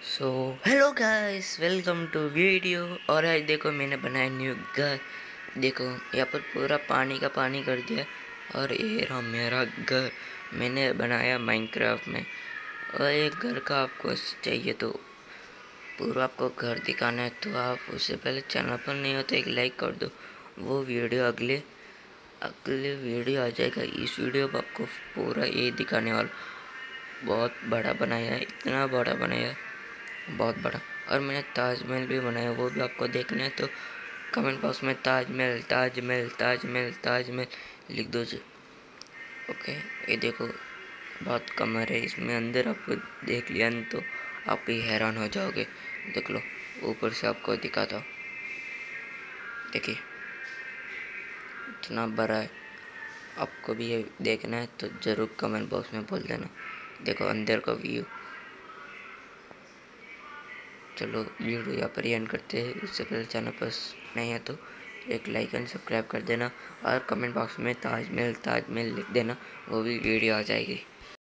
So hello guys welcome to video और आज देखो, मैंने बनाया न्यू घर। देखो, यहाँ पर पूरा पानी का पानी कर दिया। और ये रहा मेरा घर। मैंने बनाया माइनक्राफ्ट में। और एक घर का आपको चाहिए तो पूरा आपको घर दिखाना है। तो आप उससे पहले चैनल पर नहीं हो तो एक लाइक कर दो। वो वीडियो अगले अगले वीडियो आ जाएगा। इस वीडियो पर आपको पूरा ये दिखाने वाला। बहुत बड़ा बनाया है। इतना बड़ा बनाया बहुत बड़ा। और मैंने ताजमहल भी बनाया, वो भी आपको देखना है तो कमेंट बॉक्स में ताजमहल ताजमहल ताजमहल ताजमहल लिख दो जी। ओके ये देखो, बहुत कमर है इसमें अंदर आपको देख लिया तो आप भी हैरान हो जाओगे। देख लो, ऊपर से आपको दिखाता हूँ। देखिए, इतना बड़ा है। आपको भी ये देखना है तो ज़रूर कमेंट बॉक्स में बोल देना। देखो, अंदर का व्यू चलो वीडियो यहाँ पर ही एंड करते हैं। उससे पहले चैनल पर नहीं है तो एक लाइक एंड सब्सक्राइब कर देना और कमेंट बॉक्स में ताजमहल ताजमहल लिख देना। वो भी वीडियो आ जाएगी।